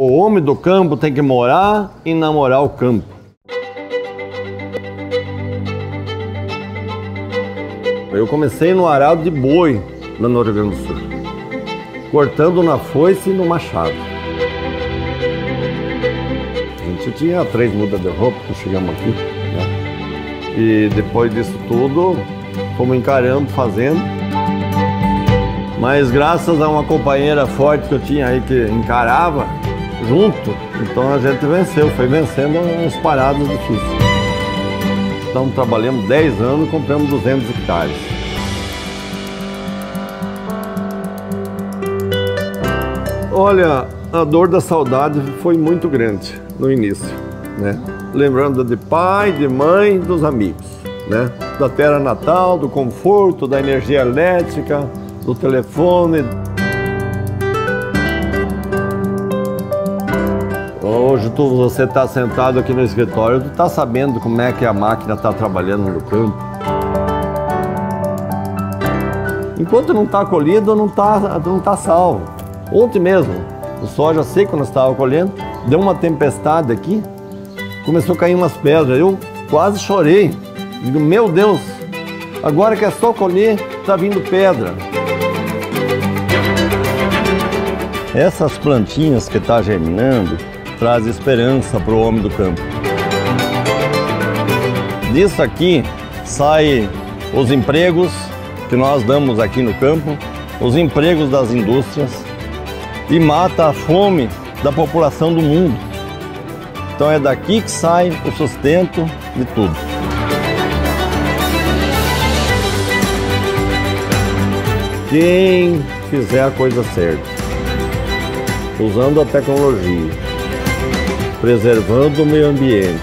O homem do campo tem que morar e namorar o campo. Eu comecei no arado de boi lá no Rio Grande do Sul, cortando na foice e no machado. A gente tinha três mudas de roupa quando chegamos aqui. Né? E depois disso tudo, fomos encarando, fazendo. Mas graças a uma companheira forte que eu tinha aí que encarava junto, então a gente venceu, foi vencendo uns parados difíceis. Então trabalhamos 10 anos e compramos 200 hectares. Olha, a dor da saudade foi muito grande no início, né? Lembrando de pai, de mãe, dos amigos, né? Da terra natal, do conforto, da energia elétrica, do telefone. Hoje tu, você está sentado aqui no escritório, tu está sabendo como é que a máquina está trabalhando no campo. Enquanto não está colhido, não está não tá salvo. Ontem mesmo, o soja seco nós estava colhendo, deu uma tempestade aqui, começou a cair umas pedras. Eu quase chorei. Digo, meu Deus, agora que é só colher, está vindo pedra. Essas plantinhas que está germinando traz esperança para o homem do campo. Disso aqui sai os empregos que nós damos aqui no campo, os empregos das indústrias e mata a fome da população do mundo. Então é daqui que sai o sustento de tudo. Quem fizer a coisa certa usando a tecnologia, preservando o meio ambiente,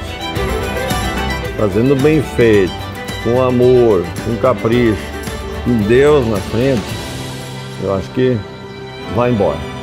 fazendo bem feito, com amor, com capricho, com Deus na frente, eu acho que vai embora.